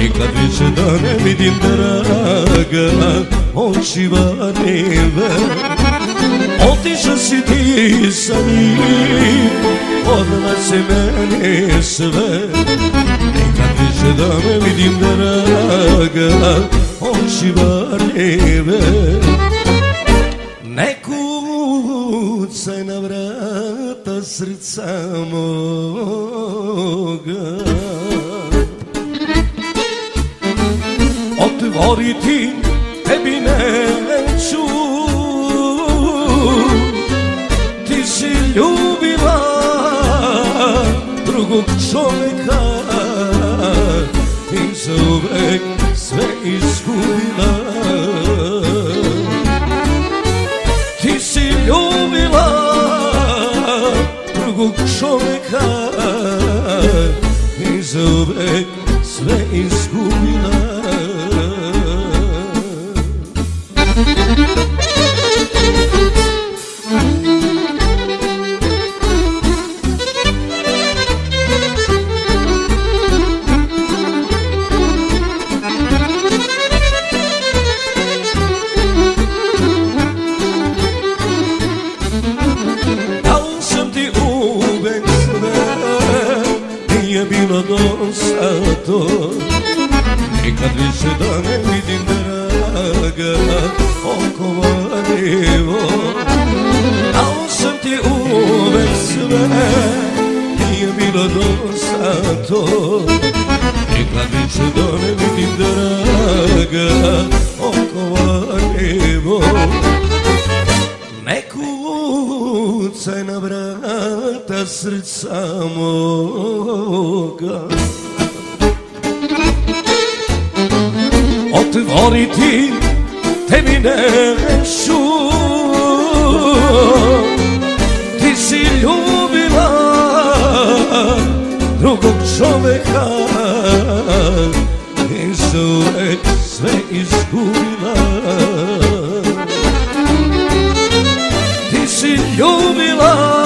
Nikad više da ne vidim draga Oči vanive Otišao si ti sa njim Odala si meni sve. Nikad više da ne vidim draga Oči vanive Ne kucaj na vrata srca moga Otvoriti tebi neću Ti si ljubila drugog čovjeka I za uvek sve izgubila. Ti si ljubila drugog čovjeka I za uvek drugog čoveka. I uvek sve izgubila. Ti si ljubila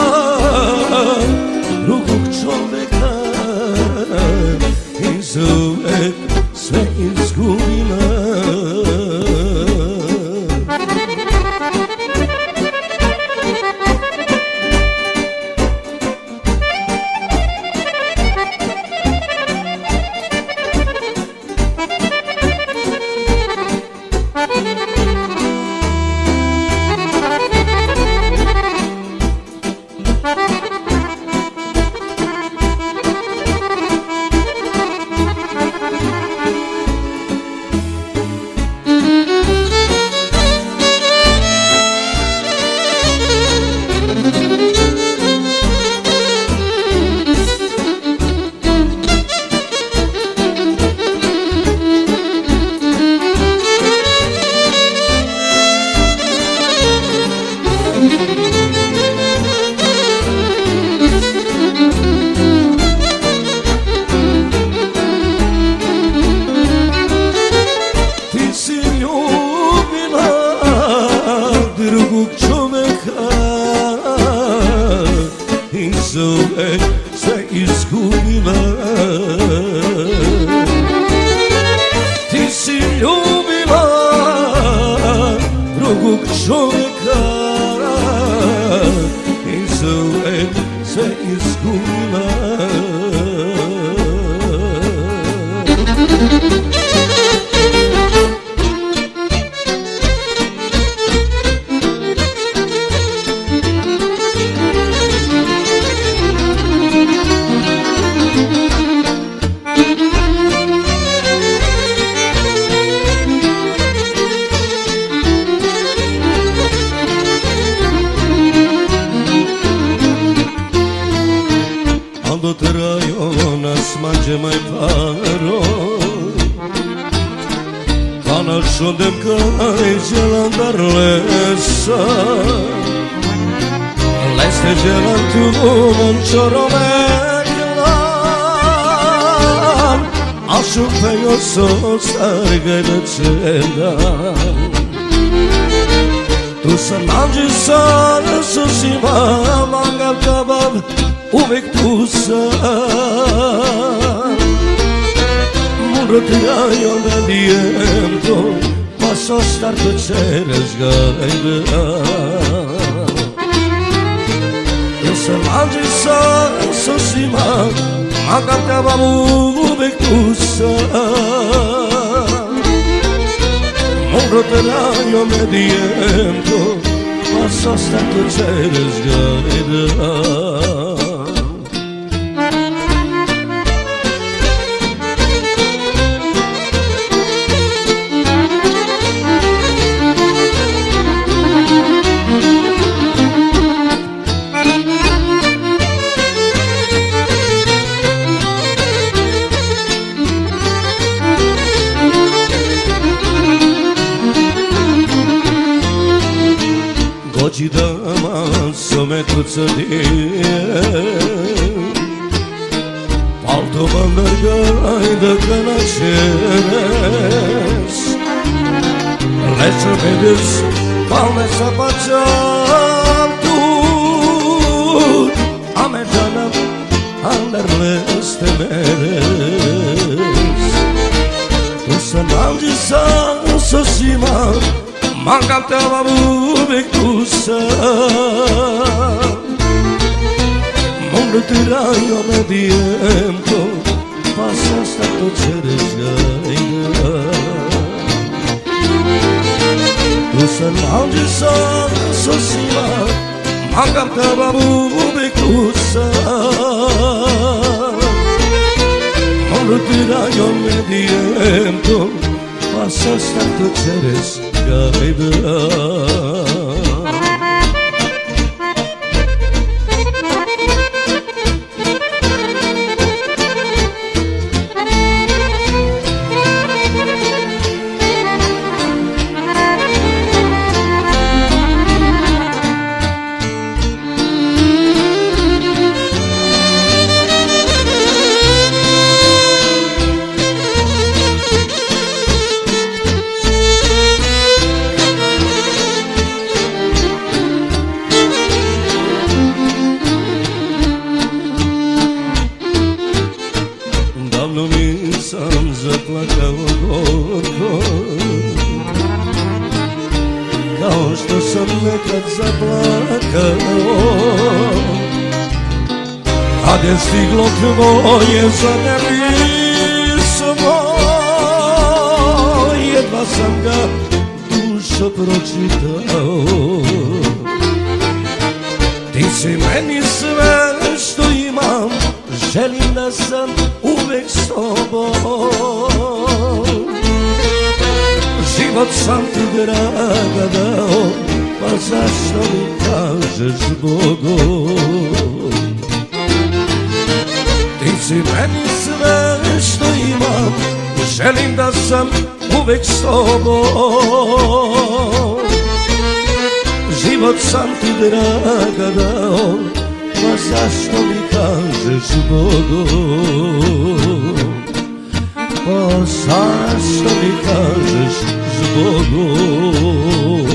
zove sve 아쉽해요소 살가는 채나 두산 남지산 수시마 망감자밤 우맥 두산 무르트야 연단디엠도 마서 스타트 체레즈가 에그아 두산 남지산 수시마 a cantaba bubu de cusa. Un rote de año me diento, pasaste tu chévere desgarrida. să diem Palto-mă mergai de canaceres Lețe me des, palme să paceam tut Ametanam, anderles temeres Tu să n-am zis să simam, m-am captat la دوستن همجسان سوسیما مانگم تبابو بکوسان عمر تیرایون مدیم تو پاسستن تو چرس گایدم tvoje za pismo Jedva sam ga dušo pročitao. Ti si meni sve što imam Želim da sam uvek s tobom. Život sam ti draga dao Pa zašto mi kažeš Bogom si meni sve što imam Želim da sam uvek s tobom. Život sam ti draga dao Pa zašto mi kažeš zbogom? Pa zašto mi kažeš zbogom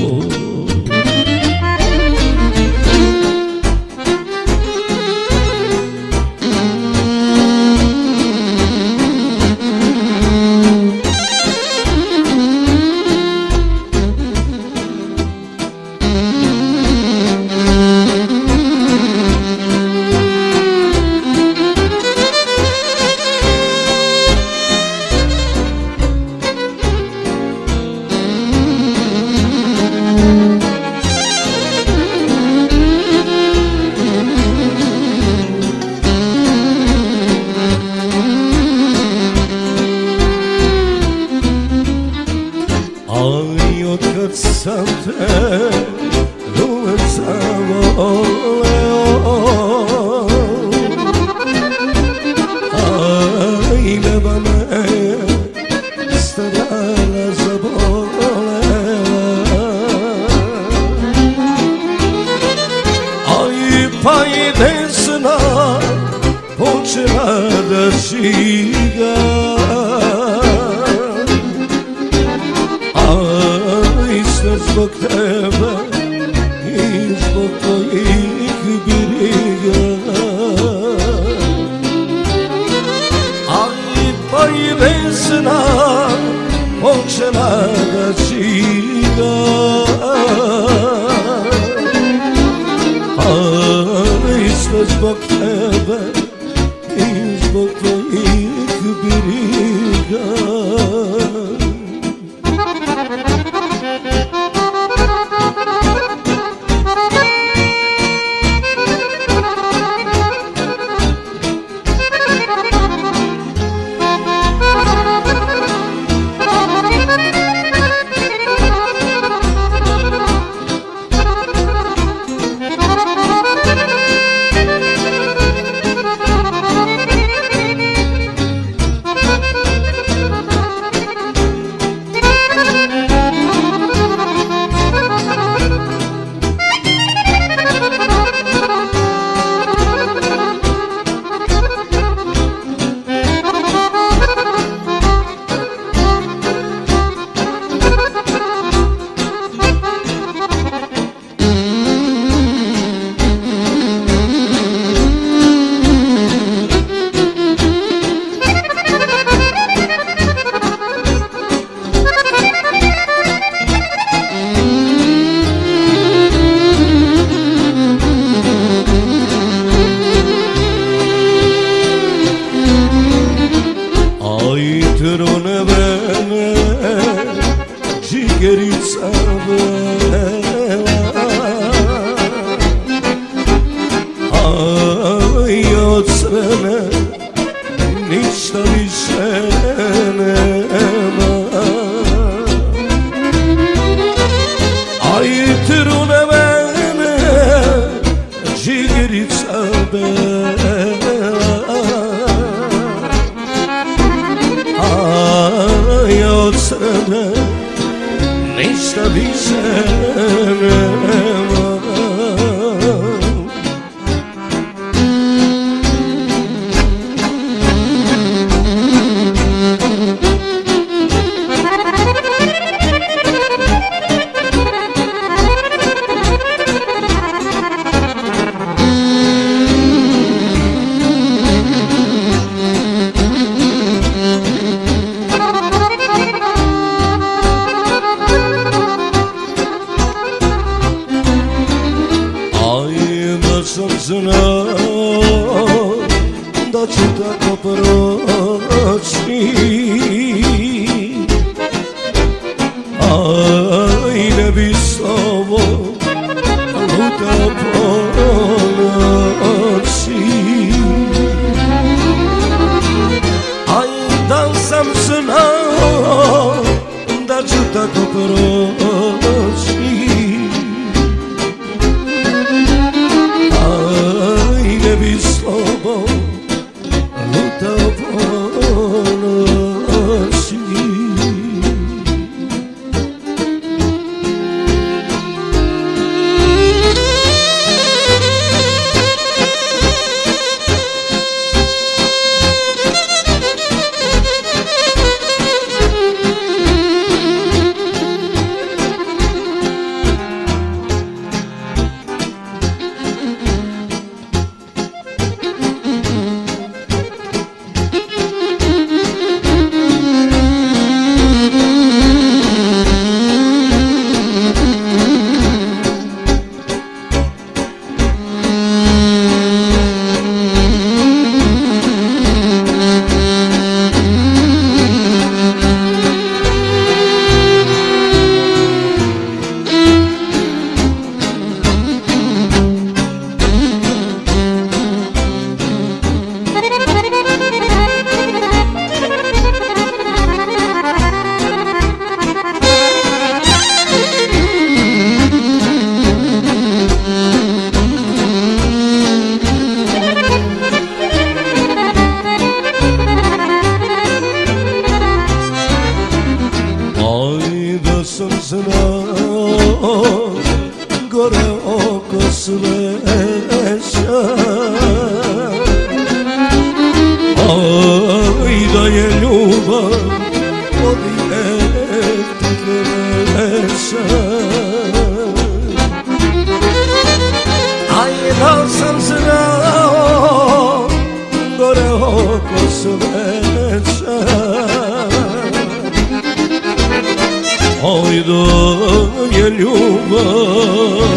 da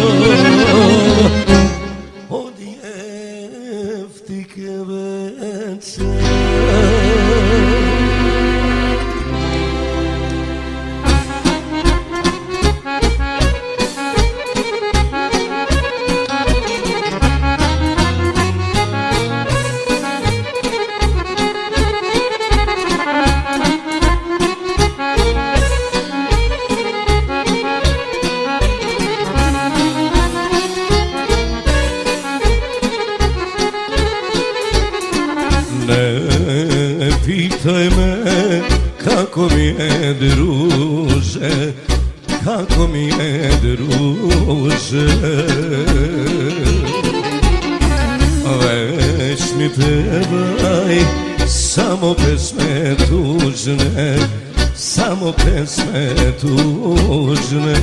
pevaj samo pesme tužne Samo pesme tužne.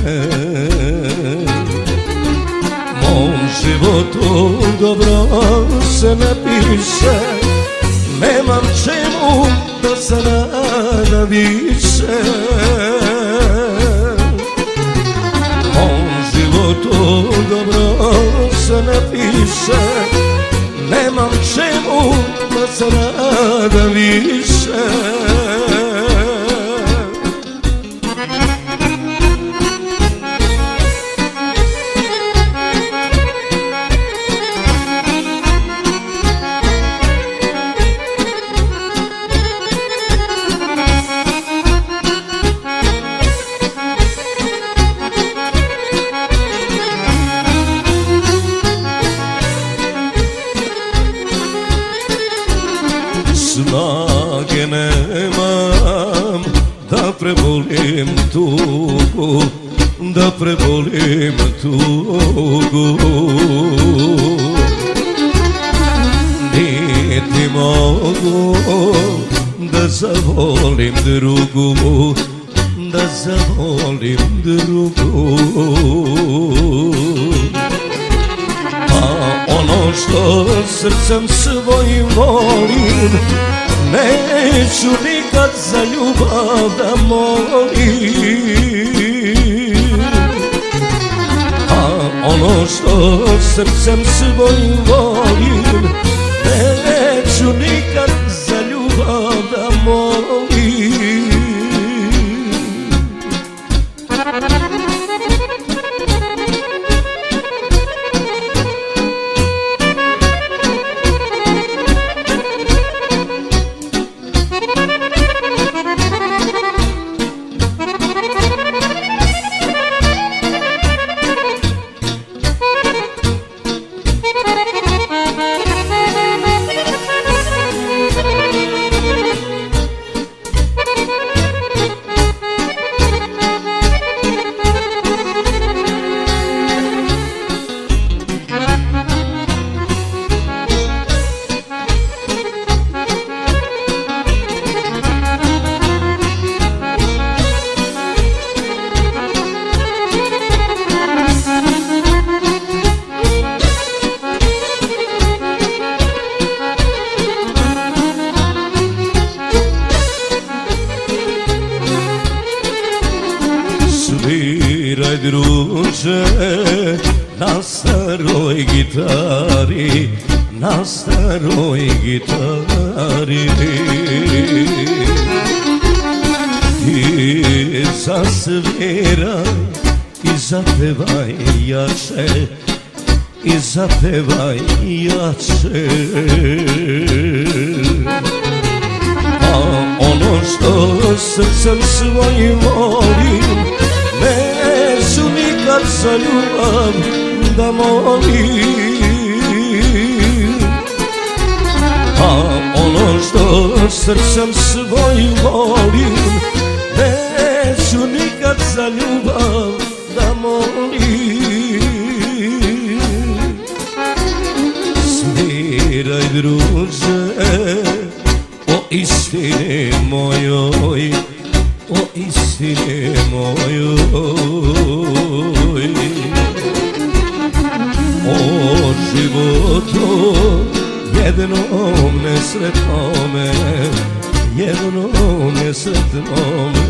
Mom životu dobro se ne piše Nemam čemu da se nada više. Mom životu dobro se ne piše Nemam čemu da se nada više tugu Niti mogu Da zavolim drugu Da zavolim drugu. Ono što srcem svojim volim Neću nikad za ljubav da molim srcem svojim volim zapevaj jače I zapevaj jače A ono što srcem svojim volim Neću nikad za ljubav da molim. A ono što srcem svojim volim druže o istini mojoj O istini mojoj. O životu jednom nesretnome Jednom nesretnome.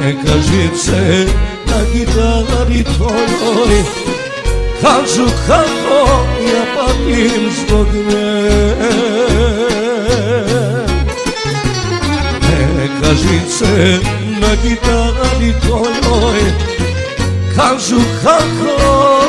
Neka žice na gitari tvojoj Kažu kako ja patim zbog nje? Neka žice na gitari tvojoj Kažu kako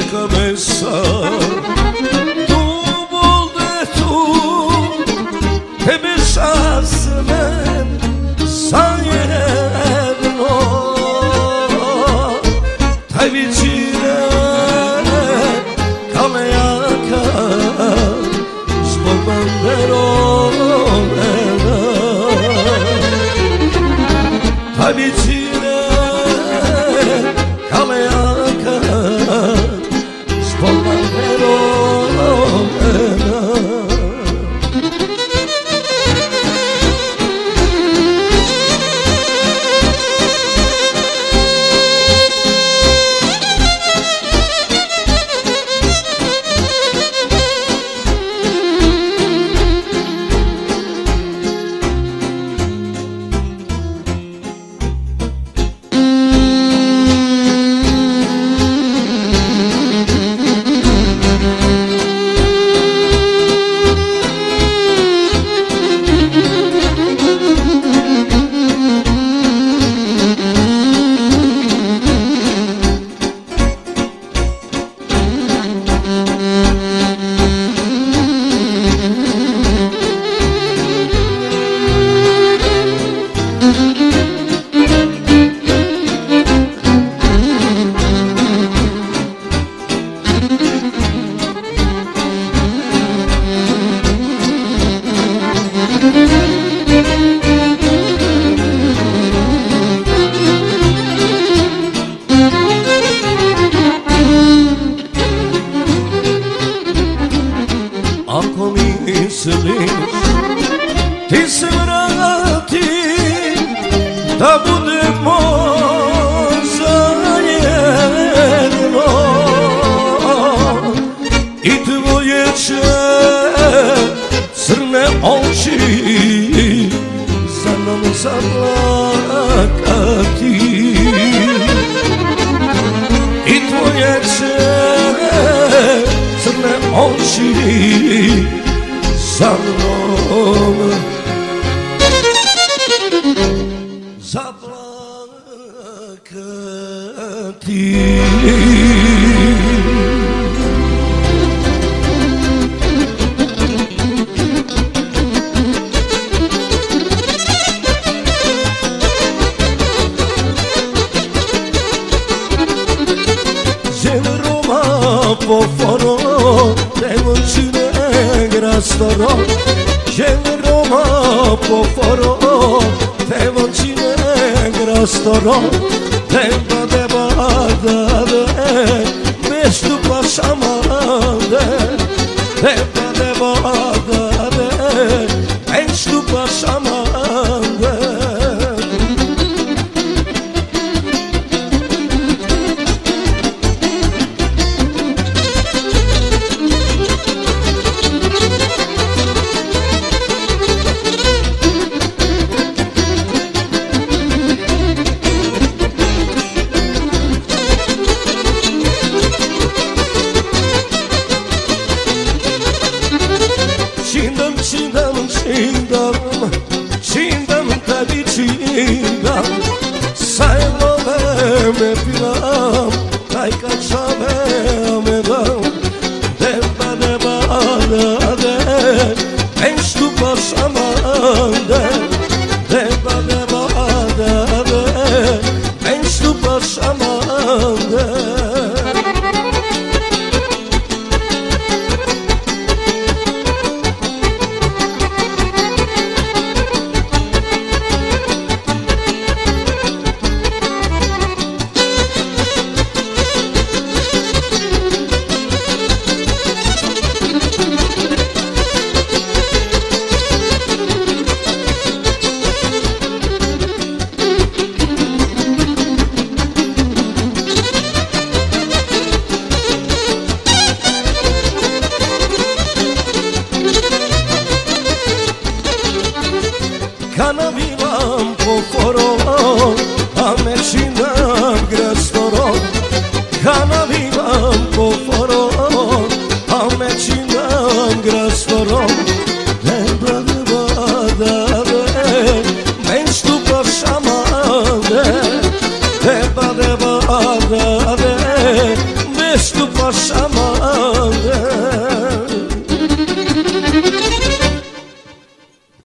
de cabeça. I'm the Lord. chorou